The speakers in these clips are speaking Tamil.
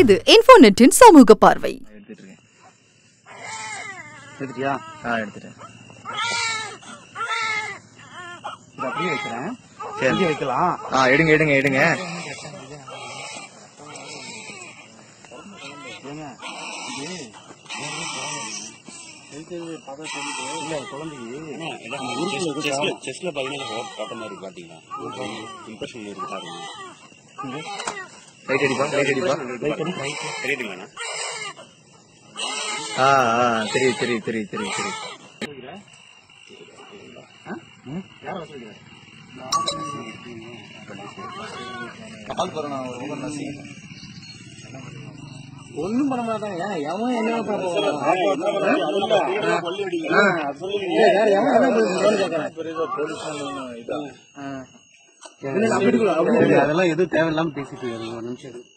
இது இன்ஃபோநெட்டின் சமூக பார்வை. எடுத்துட்டு இருக்கேன் எடுத்துட்டியா ஆ எடுத்துட்டேன். இது அப்படியே வைக்கிறேன். சரி. வைக்கலாம். ஆ எடுங்க எடுங்க எடுங்க. செஸ்ல பாத்தீங்கன்னா காட்ட மாதிரி பாத்தீங்கன்னா இம்ப்ரெஷன் இருக்கு பாருங்க. லைட் அடிப்பா லைட் அடிப்பா தெரியுதுங்கண்ணா ஆ ஆ தெரியுது தெரியுது தெரியுது தெரியுது தெரியுது ஒண்ணும் பண்ண மாட்டாங்க எவன் என்ன அதெல்லாம் எதுவும் தேவையில்லாம பேசிட்டு ஒரு நிமிஷம்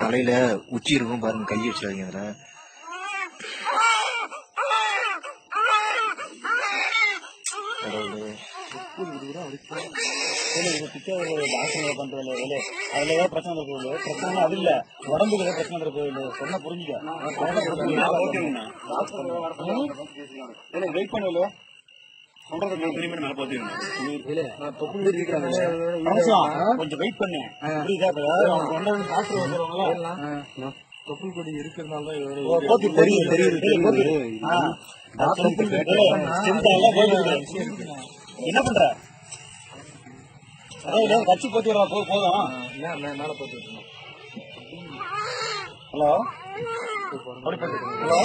தலையில உச்சி இருக்கும் பாருங்க கை வச்சிடாதீங்க அதுல. உடம்புக்கு பிரச்சனை இருக்கு சொன்னா புரிஞ்சுக்க வெயிட் பண்ணல கொஞ்சம் வெயிட் பண்ணு. புரியுதா? இப்ப அவன் கொண்டு வந்து டாக்டர் வந்துருவாங்களா? தொப்புள் கொடி இருக்கிறதுனால என்ன பண்ற? கட்சி போத்தி போதும் மேல போட்டு ஹலோ? ஹலோ?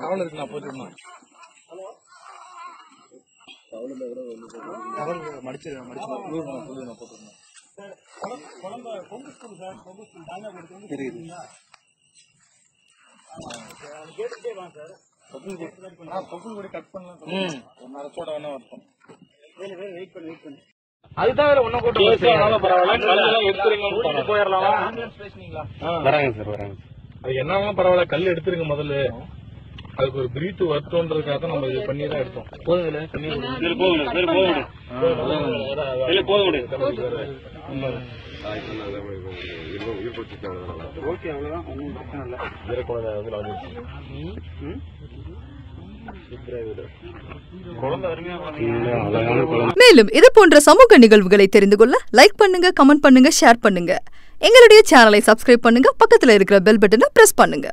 டவல் இருக்கு நான் போட்டுருந்தேன் டவல் மடிச்சு மடிச்சு நான் போட்டுருந்தேன் தொப்புள் கூட கட் பண்ணலாம் ஒரு நாள் கூட வேணா வரட்டும் வெயிட் பண்ணி வெயிட் பண்ணி அதுதான் ஒன்னும் கூட்டம் போயிடலாம்? வராங்க சார் வராங்க அது என்னன்னா பரவாயில்ல. கல் எடுத்துருங்க முதல்ல. அதுக்கு ஒரு பிரீத் வரட்டும்ன்றதுக்காக தான் நம்ம இது பண்ணி தான் எடுத்தோம். போதுங்களே ஓகே அவ்வளவுதான். ஒன்றும் பிரச்சனை இல்லை. மேலும் இது போன்ற சமூக நிகழ்வுகளை தெரிந்து கொள்ள லைக் பண்ணுங்க கமெண்ட் பண்ணுங்க ஷேர் பண்ணுங்க. எங்களுடைய சேனலை சப்ஸ்கிரைப் பண்ணுங்க பக்கத்துல இருக்கிற பெல் பட்டனை பிரஸ் பண்ணுங்க.